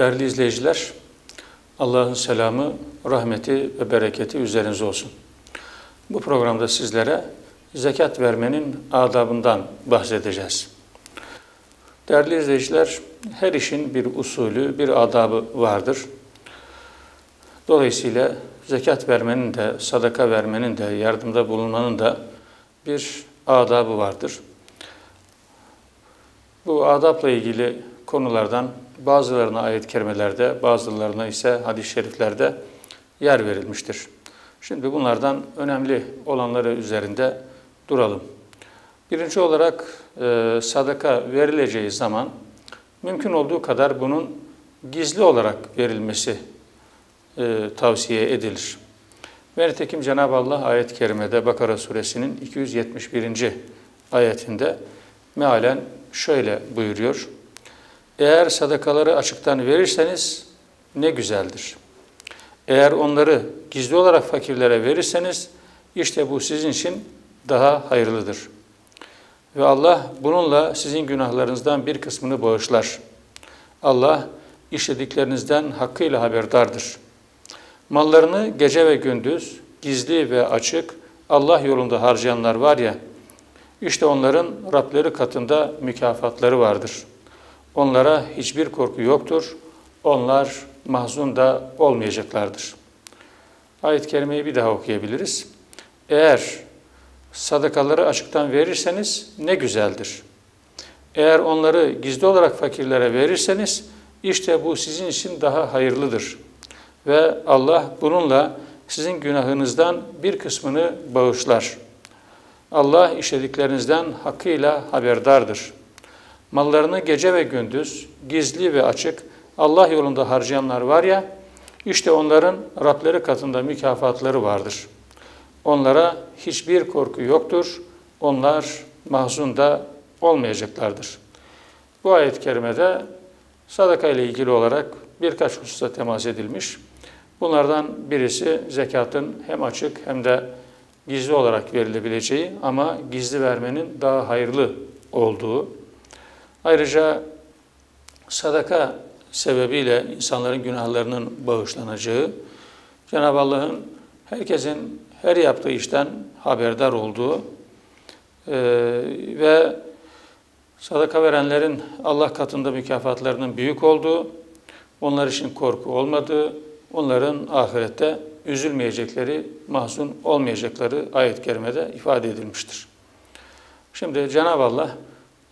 Değerli izleyiciler, Allah'ın selamı, rahmeti ve bereketi üzerinize olsun. Bu programda sizlere zekat vermenin adabından bahsedeceğiz. Değerli izleyiciler, her işin bir usulü, bir adabı vardır. Dolayısıyla zekat vermenin de, sadaka vermenin de, yardımda bulunmanın da bir adabı vardır. Bu adapla ilgili konulardan bazılarına ayet kerimelerde, bazılarına ise hadis-i şeriflerde yer verilmiştir. Şimdi bunlardan önemli olanları üzerinde duralım. Birinci olarak e, sadaka verileceği zaman mümkün olduğu kadar bunun gizli olarak verilmesi e, tavsiye edilir. Ve nitekim Cenab-ı Allah ayet-i kerimede Bakara suresinin 271. ayetinde mealen şöyle buyuruyor. Eğer sadakaları açıktan verirseniz ne güzeldir. Eğer onları gizli olarak fakirlere verirseniz işte bu sizin için daha hayırlıdır. Ve Allah bununla sizin günahlarınızdan bir kısmını bağışlar. Allah işlediklerinizden hakkıyla haberdardır. Mallarını gece ve gündüz gizli ve açık Allah yolunda harcayanlar var ya, işte onların Rableri katında mükafatları vardır. Onlara hiçbir korku yoktur. Onlar mahzun da olmayacaklardır. Ayet-i kerimeyi bir daha okuyabiliriz. Eğer sadakaları açıktan verirseniz ne güzeldir. Eğer onları gizli olarak fakirlere verirseniz işte bu sizin için daha hayırlıdır. Ve Allah bununla sizin günahınızdan bir kısmını bağışlar. Allah işlediklerinizden hakkıyla haberdardır. Mallarını gece ve gündüz, gizli ve açık Allah yolunda harcayanlar var ya, işte onların Rableri katında mükafatları vardır. Onlara hiçbir korku yoktur. Onlar mahzun da olmayacaklardır. Bu ayet-i kerimede sadaka ile ilgili olarak birkaç hususa temas edilmiş. Bunlardan birisi zekatın hem açık hem de gizli olarak verilebileceği ama gizli vermenin daha hayırlı olduğu. Ayrıca sadaka sebebiyle insanların günahlarının bağışlanacağı, Cenab-ı Allah'ın herkesin her yaptığı işten haberdar olduğu e, ve sadaka verenlerin Allah katında mükafatlarının büyük olduğu, onlar için korku olmadığı, onların ahirette üzülmeyecekleri, mahzun olmayacakları ayet-i kerimede ifade edilmiştir. Şimdi Cenab-ı Allah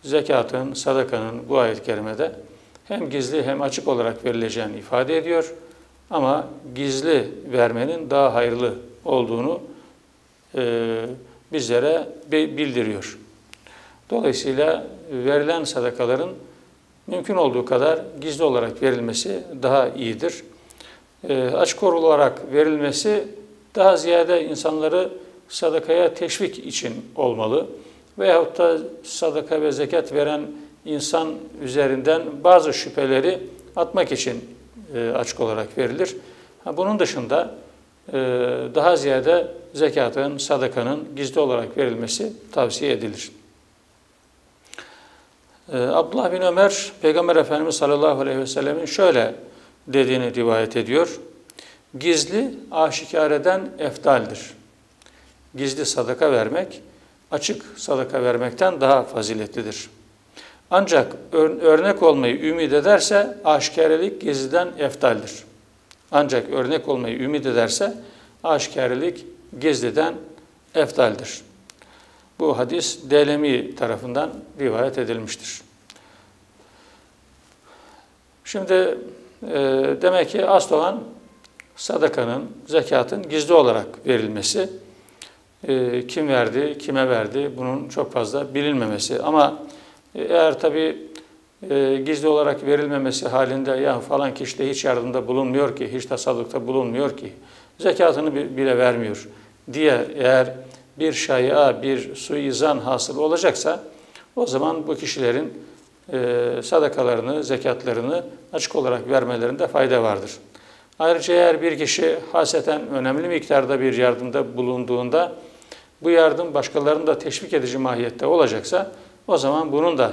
zekatın, sadakanın bu ayet-i kerimede hem gizli hem açık olarak verileceğini ifade ediyor. Ama gizli vermenin daha hayırlı olduğunu e, bizlere bildiriyor. Dolayısıyla verilen sadakaların mümkün olduğu kadar gizli olarak verilmesi daha iyidir. E, açık olarak verilmesi daha ziyade insanları sadakaya teşvik için olmalı. Veyahut da sadaka ve zekat veren insan üzerinden bazı şüpheleri atmak için e, açık olarak verilir. Bunun dışında e, daha ziyade zekatın, sadakanın gizli olarak verilmesi tavsiye edilir. E, Abdullah bin Ömer, Peygamber Efendimiz sallallahu aleyhi ve sellemin şöyle dediğini rivayet ediyor. Gizli aşikareden eftaldir. Gizli sadaka vermek, açık sadaka vermekten daha faziletlidir. Ancak örnek olmayı ümit ederse aşikarelik gizliden eftaldir. Ancak örnek olmayı ümit ederse aşikarelik gizliden eftaldir. Bu hadis Delemi tarafından rivayet edilmiştir. Şimdi e, demek ki asıl olan sadakanın, zekatın gizli olarak verilmesi. E, kim verdi, kime verdi bunun çok fazla bilinmemesi. Ama eğer tabi e, gizli olarak verilmemesi halinde ya falan kişi de hiç yardımda bulunmuyor ki, hiç tasarrufta bulunmuyor ki, zekatını bile vermiyor diye eğer bir şaya, bir suizan hasıl olacaksa o zaman bu kişilerin e, sadakalarını, zekatlarını açık olarak vermelerinde fayda vardır. Ayrıca eğer bir kişi haseten önemli miktarda bir yardımda bulunduğunda bu yardım başkalarını da teşvik edici mahiyette olacaksa o zaman bunun da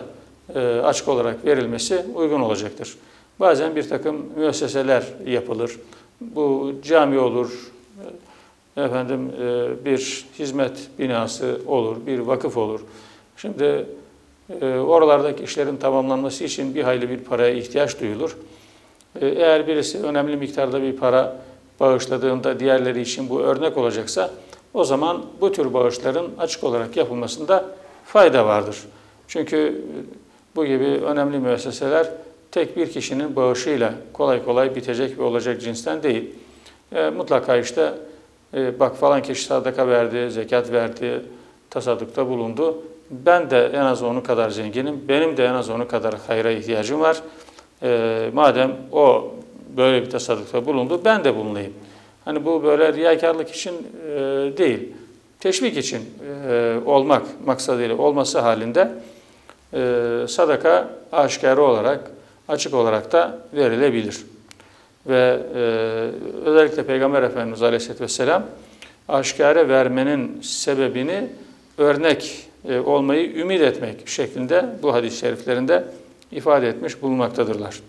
e, açık olarak verilmesi uygun olacaktır. Bazen bir takım müesseseler yapılır. Bu cami olur, efendim e, bir hizmet binası olur, bir vakıf olur. Şimdi e, oralardaki işlerin tamamlanması için bir hayli bir paraya ihtiyaç duyulur. E, eğer birisi önemli miktarda bir para bağışladığında diğerleri için bu örnek olacaksa o zaman bu tür bağışların açık olarak yapılmasında fayda vardır. Çünkü bu gibi önemli müesseseler tek bir kişinin bağışıyla kolay kolay bitecek ve olacak cinsten değil. E, mutlaka işte e, bak falan kişi sadaka verdi, zekat verdi, tasaddukta bulundu. Ben de en az onun kadar zenginim, benim de en az onun kadar hayra ihtiyacım var. E, madem o böyle bir tasaddukta bulundu, ben de bulunayım. Hani bu böyle riyakarlık için e, değil, teşvik için e, olmak maksadıyla olması halinde e, sadaka aşikare olarak, açık olarak da verilebilir. Ve e, özellikle Peygamber Efendimiz Aleyhisselatü Vesselam aşikare vermenin sebebini örnek e, olmayı ümit etmek şeklinde bu hadis-i şeriflerinde ifade etmiş bulunmaktadırlar.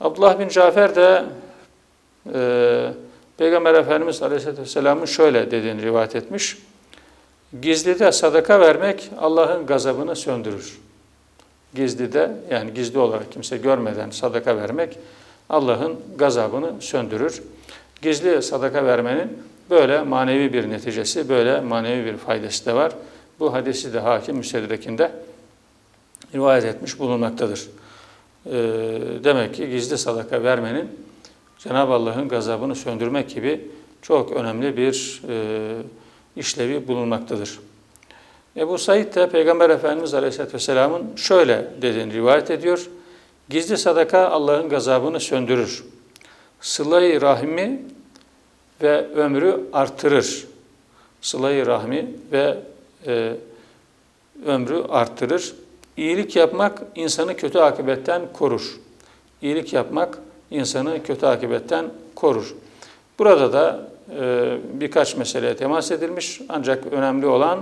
Abdullah bin Cafer de e, Peygamber Efendimiz Aleyhisselatü Vesselam'ın şöyle dediğini rivayet etmiş. Gizlide sadaka vermek Allah'ın gazabını söndürür. Gizlide yani gizli olarak kimse görmeden sadaka vermek Allah'ın gazabını söndürür. Gizli sadaka vermenin böyle manevi bir neticesi, böyle manevi bir faydası da var. Bu hadisi de hakim müstedrekinde rivayet etmiş bulunmaktadır. Ee, demek ki gizli sadaka vermenin Cenab-ı Allah'ın gazabını söndürmek gibi çok önemli bir e, işlevi bulunmaktadır. Ebu Said de Peygamber Efendimiz Aleyhisselatü Vesselam'ın şöyle dediğini rivayet ediyor. Gizli sadaka Allah'ın gazabını söndürür. Sıla-i rahmi ve ömrü artırır. Sıla-i rahmi ve e, ömrü artırır. İyilik yapmak insanı kötü akibetten korur. İyilik yapmak insanı kötü akibetten korur. Burada da e, birkaç meseleye temas edilmiş ancak önemli olan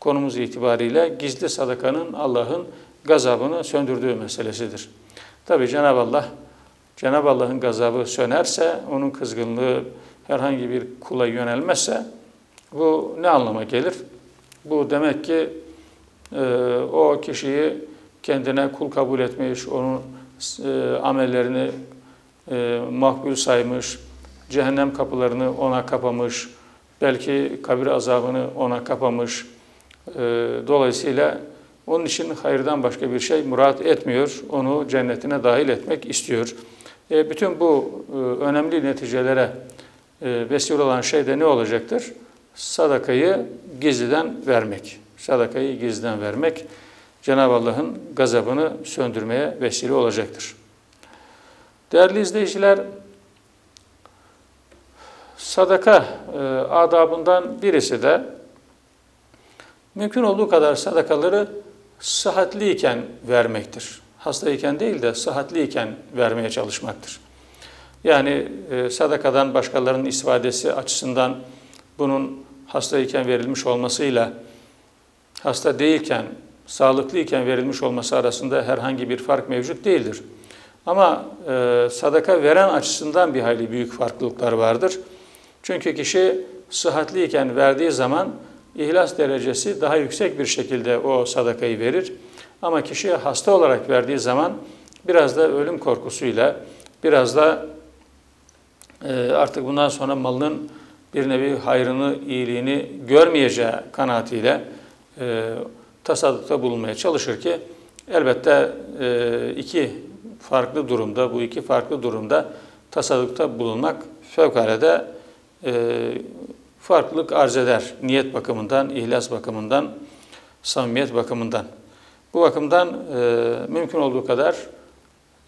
konumuz itibariyle gizli sadakanın Allah'ın gazabını söndürdüğü meselesidir. Tabi Cenab-ı Allah, Cenab-ı Allah'ın gazabı sönerse, onun kızgınlığı herhangi bir kula yönelmezse bu ne anlama gelir? Bu demek ki e, o kişiyi kendine kul kabul etmiş, onun e, amellerini e, makbul saymış, cehennem kapılarını ona kapamış, belki kabir azabını ona kapamış. E, dolayısıyla onun için hayırdan başka bir şey murat etmiyor. Onu cennetine dahil etmek istiyor. E, bütün bu e, önemli neticelere e, vesile olan şey de ne olacaktır? Sadakayı gizliden vermek. Sadakayı gizliden vermek Cenab-ı Allah'ın gazabını söndürmeye vesile olacaktır. Değerli izleyiciler, sadaka e, adabından birisi de mümkün olduğu kadar sadakaları sıhhatliyken vermektir. Hastayken değil de sıhhatliyken vermeye çalışmaktır. Yani e, sadakadan başkalarının istifadesi açısından bunun hastayken verilmiş olmasıyla hasta değilken, sağlıklıyken verilmiş olması arasında herhangi bir fark mevcut değildir. Ama e, sadaka veren açısından bir hayli büyük farklılıklar vardır. Çünkü kişi sıhhatliyken verdiği zaman ihlas derecesi daha yüksek bir şekilde o sadakayı verir. Ama kişi hasta olarak verdiği zaman biraz da ölüm korkusuyla, biraz da e, artık bundan sonra malının bir nevi hayrını, iyiliğini görmeyeceği kanaatiyle e, tasaddukta bulunmaya çalışır ki elbette e, iki farklı durumda, bu iki farklı durumda tasaddukta bulunmak fevkalade farklılık arz eder. Niyet bakımından, ihlas bakımından, samimiyet bakımından. Bu bakımdan e, mümkün olduğu kadar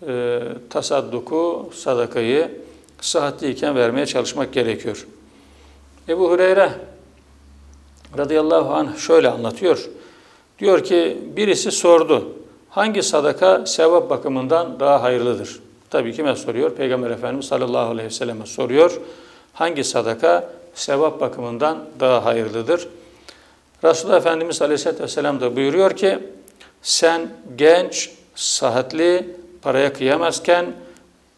e, tasadduku, sadakayı sıhhatliyken vermeye çalışmak gerekiyor. Ebu Hureyre radıyallahu anh şöyle anlatıyor. Diyor ki birisi sordu. Hangi sadaka sevap bakımından daha hayırlıdır? Tabii kime soruyor? Peygamber Efendimiz sallallahu aleyhi ve selleme soruyor. Hangi sadaka sevap bakımından daha hayırlıdır. Resulullah Efendimiz Aleyhisselatü Vesselam da buyuruyor ki, sen genç, sıhhatli, paraya kıyamazken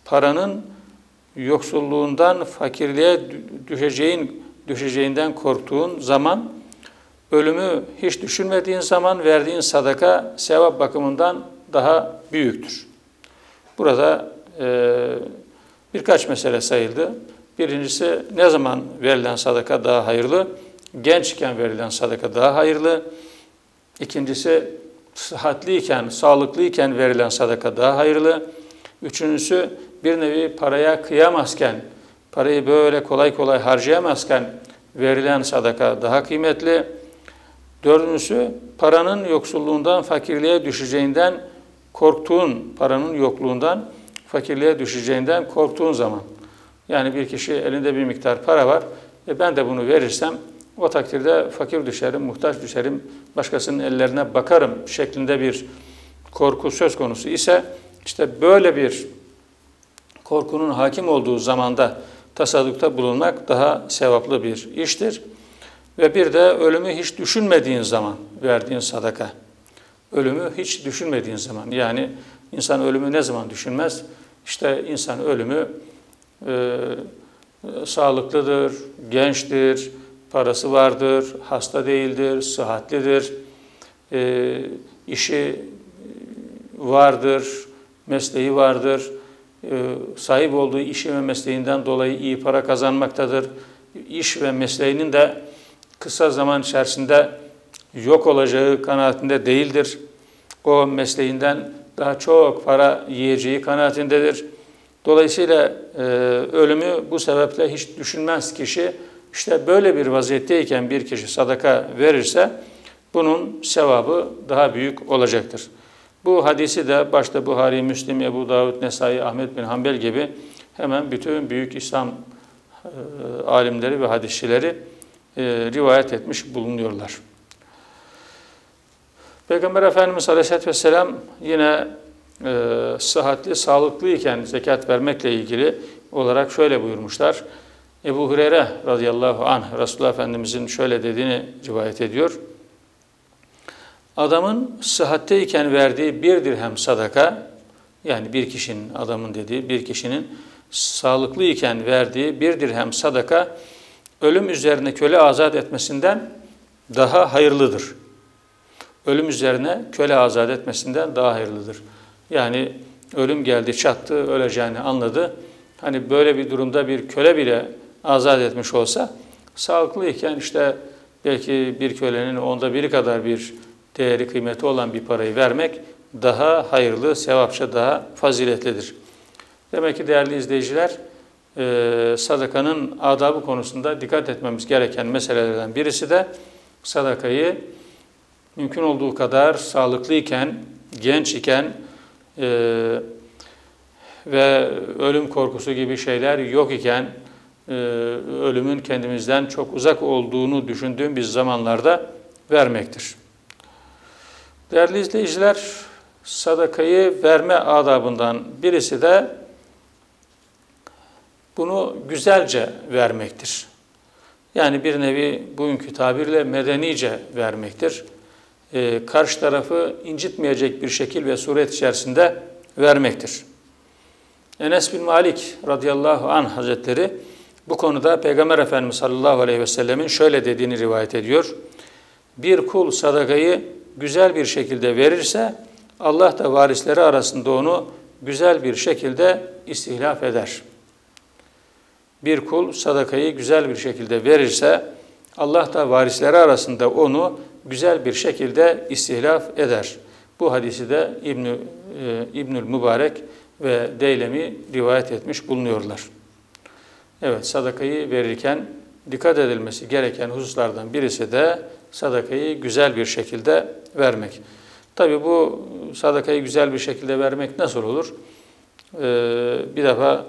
paranın yoksulluğundan fakirliğe düşeceğin düşeceğinden korktuğun zaman ölümü hiç düşünmediğin zaman verdiğin sadaka sevap bakımından daha büyüktür. Burada e, birkaç mesele sayıldı. Birincisi ne zaman verilen sadaka daha hayırlı? Gençken verilen sadaka daha hayırlı. İkincisi sıhhatliyken, sağlıklıyken verilen sadaka daha hayırlı. Üçüncüsü bir nevi paraya kıyamazken, parayı böyle kolay kolay harcayamazken verilen sadaka daha kıymetli. Dördüncüsü paranın yoksulluğundan, fakirliğe düşeceğinden korktuğun, paranın yokluğundan, fakirliğe düşeceğinden korktuğun zaman. Yani bir kişi elinde bir miktar para var ve ben de bunu verirsem o takdirde fakir düşerim, muhtaç düşerim, başkasının ellerine bakarım şeklinde bir korku söz konusu ise işte böyle bir korkunun hakim olduğu zamanda tasaddukta bulunmak daha sevaplı bir iştir. Ve bir de ölümü hiç düşünmediğin zaman verdiğin sadaka. Ölümü hiç düşünmediğin zaman. Yani insan ölümü ne zaman düşünmez? İşte insan ölümü e, sağlıklıdır, gençtir, parası vardır, hasta değildir, sıhhatlidir, e, işi vardır, mesleği vardır, e, sahip olduğu işi ve mesleğinden dolayı iyi para kazanmaktadır. İş ve mesleğinin de kısa zaman içerisinde yok olacağı kanaatinde değildir. O mesleğinden daha çok para yiyeceği kanaatindedir. Dolayısıyla e, ölümü bu sebeple hiç düşünmez kişi. İşte böyle bir vaziyetteyken bir kişi sadaka verirse bunun sevabı daha büyük olacaktır. Bu hadisi de başta Buhari, Müslim, Ebu Davud, Nesai, Ahmet bin Hanbel gibi hemen bütün büyük İslam e, alimleri ve hadisçileri e, rivayet etmiş bulunuyorlar. Peygamber Efendimiz Aleyhisselatü Vesselam yine e, sıhhatli, sağlıklı iken zekat vermekle ilgili olarak şöyle buyurmuşlar. Ebu Hureyre radıyallahu anh Resulullah Efendimizin şöyle dediğini rivayet ediyor. Adamın sıhhatteyken verdiği bir dirhem sadaka, yani bir kişinin, adamın dediği bir kişinin sağlıklı iken verdiği bir dirhem sadaka, ölüm üzerine köle azat etmesinden daha hayırlıdır. Ölüm üzerine köle azat etmesinden daha hayırlıdır. Yani ölüm geldi, çattı, öleceğini anladı. Hani böyle bir durumda bir köle bile azat etmiş olsa, sağlıklıyken işte belki bir kölenin onda biri kadar bir değeri kıymeti olan bir parayı vermek daha hayırlı, sevapça daha faziletlidir. Demek ki değerli izleyiciler, e, sadakanın adabı konusunda dikkat etmemiz gereken meselelerden birisi de sadakayı mümkün olduğu kadar sağlıklıyken, genç iken e, ve ölüm korkusu gibi şeyler yok iken, e, ölümün kendimizden çok uzak olduğunu düşündüğüm bir zamanlarda vermektir. Değerli izleyiciler, sadakayı verme adabından birisi de bunu güzelce vermektir. Yani bir nevi bugünkü tabirle medenice vermektir. Ee, karşı tarafı incitmeyecek bir şekil ve suret içerisinde vermektir. Enes bin Malik radıyallahu anh hazretleri bu konuda Peygamber Efendimiz sallallahu aleyhi ve sellemin şöyle dediğini rivayet ediyor. Bir kul sadakayı güzel bir şekilde verirse Allah da varisleri arasında onu güzel bir şekilde istihlaf eder. Bir kul sadakayı güzel bir şekilde verirse Allah da varisleri arasında onu güzel bir şekilde istihlaf eder. Bu hadisi de İbn e, İbnül Mübarek ve Deylemi rivayet etmiş bulunuyorlar. Evet, sadakayı verirken dikkat edilmesi gereken hususlardan birisi de sadakayı güzel bir şekilde vermek. Tabi bu sadakayı güzel bir şekilde vermek nasıl olur? Ee, bir defa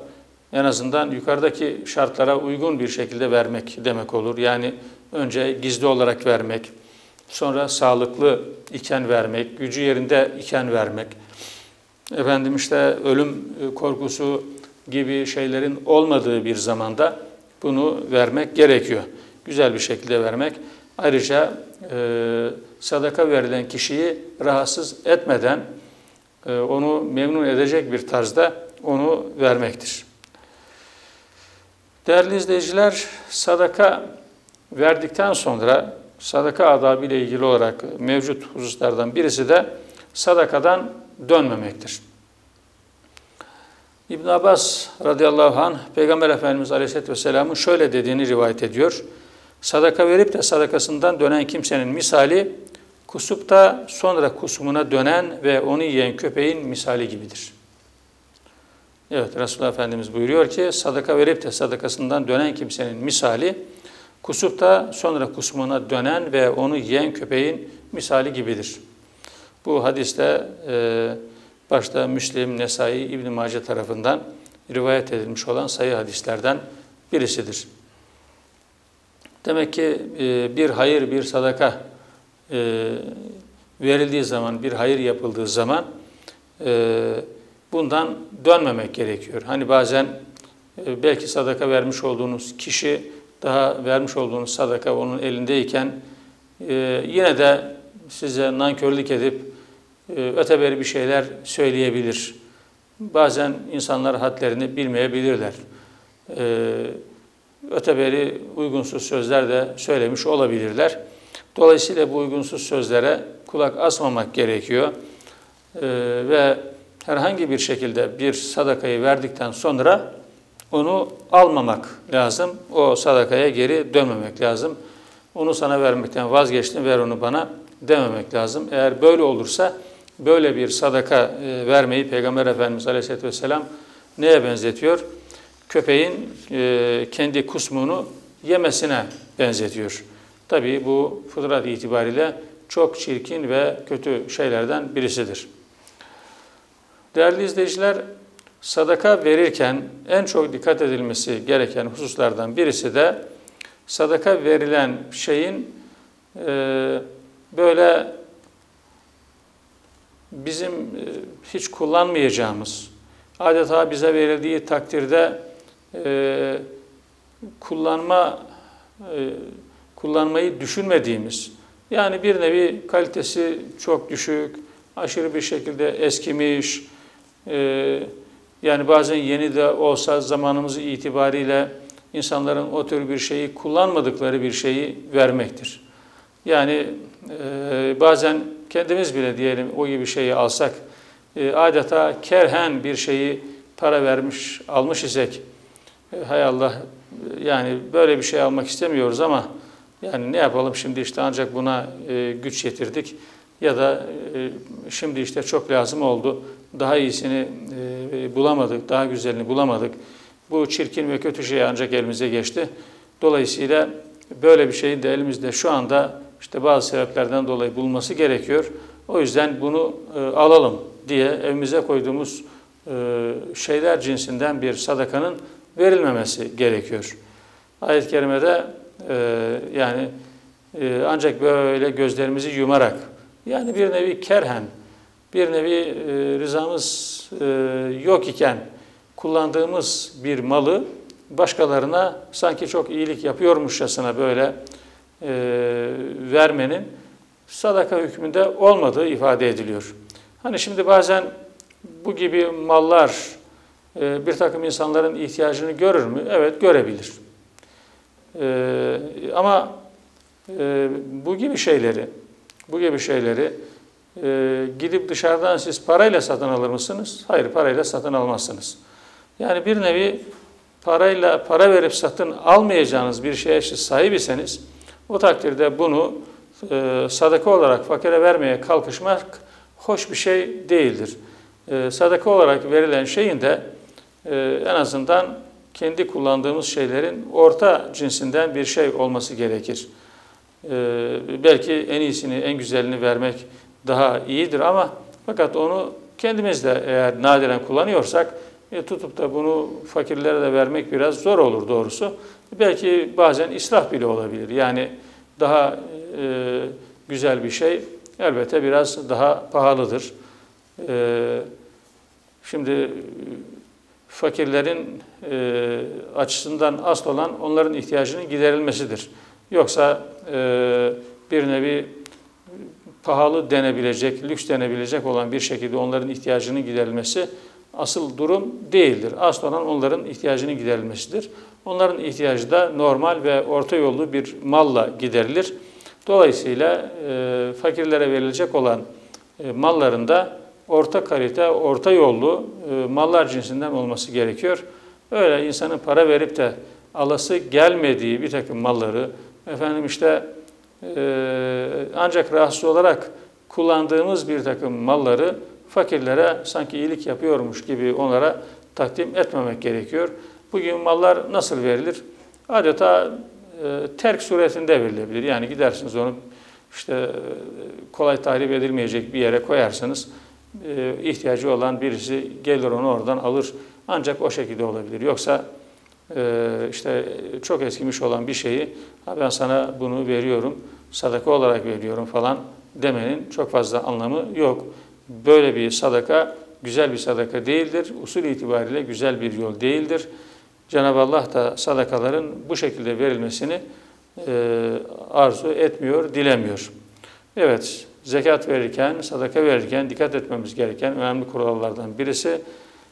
en azından yukarıdaki şartlara uygun bir şekilde vermek demek olur. Yani önce gizli olarak vermek, sonra sağlıklı iken vermek, gücü yerinde iken vermek, efendim işte ölüm korkusu gibi şeylerin olmadığı bir zamanda bunu vermek gerekiyor. Güzel bir şekilde vermek. Ayrıca e, sadaka verilen kişiyi rahatsız etmeden e, onu memnun edecek bir tarzda onu vermektir. Değerli izleyiciler, sadaka verdikten sonra sadaka adabı ile ilgili olarak mevcut hususlardan birisi de sadakadan dönmemektir. İbn Abbas radıyallahu anh Peygamber Efendimiz Aleyhisselatü Vesselam'ın şöyle dediğini rivayet ediyor. Sadaka verip de sadakasından dönen kimsenin misali kusup da sonra kusumuna dönen ve onu yiyen köpeğin misali gibidir. Evet Resulullah Efendimiz buyuruyor ki sadaka verip de sadakasından dönen kimsenin misali kusup da sonra kusumuna dönen ve onu yiyen köpeğin misali gibidir. Bu hadiste e, başta Müslim, Nesai, İbn Mace tarafından rivayet edilmiş olan sayı hadislerden birisidir. Demek ki e, bir hayır, bir sadaka e, verildiği zaman, bir hayır yapıldığı zaman e, bundan dönmemek gerekiyor. Hani bazen e, belki sadaka vermiş olduğunuz kişi daha vermiş olduğunuz sadaka onun elindeyken e, yine de size nankörlük edip e, öteberi bir şeyler söyleyebilir. Bazen insanlar hadlerini bilmeyebilirler. Öteberi uygunsuz sözler de söylemiş olabilirler. Dolayısıyla bu uygunsuz sözlere kulak asmamak gerekiyor. Ve herhangi bir şekilde bir sadakayı verdikten sonra onu almamak lazım. O sadakaya geri dönmemek lazım. Onu sana vermekten vazgeçtim, ver onu bana dememek lazım. Eğer böyle olursa böyle bir sadaka e, vermeyi Peygamber Efendimiz Aleyhisselatü Vesselam neye benzetiyor? Köpeğin e, kendi kusmunu yemesine benzetiyor. Tabii bu fıtrat itibariyle çok çirkin ve kötü şeylerden birisidir. Değerli izleyiciler, sadaka verirken en çok dikkat edilmesi gereken hususlardan birisi de sadaka verilen şeyin e, böyle bizim e, hiç kullanmayacağımız, adeta bize verildiği takdirde e, kullanma e, kullanmayı düşünmediğimiz, yani bir nevi kalitesi çok düşük, aşırı bir şekilde eskimiş, e, yani bazen yeni de olsa zamanımız itibariyle insanların o tür bir şeyi kullanmadıkları bir şeyi vermektir. Yani e, bazen kendimiz bile diyelim o gibi şeyi alsak, e, adeta kerhen bir şeyi para vermiş, almış isek, e, hay Allah yani böyle bir şey almak istemiyoruz ama yani ne yapalım şimdi işte ancak buna e, güç yetirdik ya da e, şimdi işte çok lazım oldu, daha iyisini e, bulamadık, daha güzelini bulamadık. Bu çirkin ve kötü şey ancak elimize geçti. Dolayısıyla böyle bir şeyin de elimizde şu anda işte bazı sebeplerden dolayı bulunması gerekiyor. O yüzden bunu e, alalım diye evimize koyduğumuz e, şeyler cinsinden bir sadakanın verilmemesi gerekiyor. Ayet-i Kerime'de e, yani e, ancak böyle gözlerimizi yumarak yani bir nevi kerhen, bir nevi e, rızamız e, yok iken kullandığımız bir malı başkalarına sanki çok iyilik yapıyormuşçasına böyle e, vermenin sadaka hükmünde olmadığı ifade ediliyor. Hani şimdi bazen bu gibi mallar bir takım insanların ihtiyacını görür mü? Evet görebilir. Ama bu gibi şeyleri, bu gibi şeyleri e, gidip dışarıdan siz parayla satın alır mısınız? Hayır parayla satın almazsınız. Yani bir nevi parayla para verip satın almayacağınız bir şeye siz sahip iseniz o takdirde bunu e, sadaka olarak fakire vermeye kalkışmak hoş bir şey değildir. E, sadaka olarak verilen şeyin de e, en azından kendi kullandığımız şeylerin orta cinsinden bir şey olması gerekir. E, belki en iyisini, en güzelini vermek daha iyidir ama fakat onu kendimiz de eğer nadiren kullanıyorsak e, tutup da bunu fakirlere de vermek biraz zor olur doğrusu. Belki bazen israf bile olabilir. Yani daha e, güzel bir şey elbette biraz daha pahalıdır. E, şimdi fakirlerin e, açısından asıl olan onların ihtiyacının giderilmesidir. Yoksa e, bir nevi pahalı denebilecek, lüks denebilecek olan bir şekilde onların ihtiyacının giderilmesi asıl durum değildir. Asıl olan onların ihtiyacının giderilmesidir. Onların ihtiyacı da normal ve orta yollu bir malla giderilir. Dolayısıyla e, fakirlere verilecek olan e, malların da orta kalite, orta yollu e, mallar cinsinden olması gerekiyor. Öyle insanın para verip de alası gelmediği bir takım malları, efendim işte ancak rahatsız olarak kullandığımız bir takım malları fakirlere sanki iyilik yapıyormuş gibi onlara takdim etmemek gerekiyor. Bugün mallar nasıl verilir? Adeta e, terk suretinde verilebilir. Yani gidersiniz onu işte e, kolay tahrip edilmeyecek bir yere koyarsınız. E, ihtiyacı olan birisi gelir onu oradan alır. Ancak o şekilde olabilir. Yoksa işte çok eskimiş olan bir şeyi ben sana bunu veriyorum, sadaka olarak veriyorum falan demenin çok fazla anlamı yok. Böyle bir sadaka güzel bir sadaka değildir. Usul itibariyle güzel bir yol değildir. Cenab-ı Allah da sadakaların bu şekilde verilmesini e, arzu etmiyor, dilemiyor. Evet, zekat verirken, sadaka verirken dikkat etmemiz gereken önemli kurallardan birisi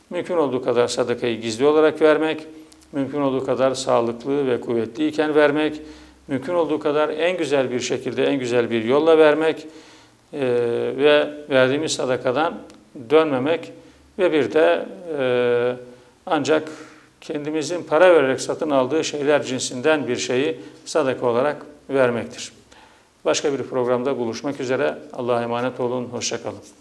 mümkün olduğu kadar sadakayı gizli olarak vermek, mümkün olduğu kadar sağlıklı ve kuvvetliyken vermek, mümkün olduğu kadar en güzel bir şekilde, en güzel bir yolla vermek e, ve verdiğimiz sadakadan dönmemek ve bir de e, ancak kendimizin para vererek satın aldığı şeyler cinsinden bir şeyi sadaka olarak vermektir. Başka bir programda buluşmak üzere. Allah'a emanet olun. Hoşçakalın.